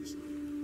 obviously.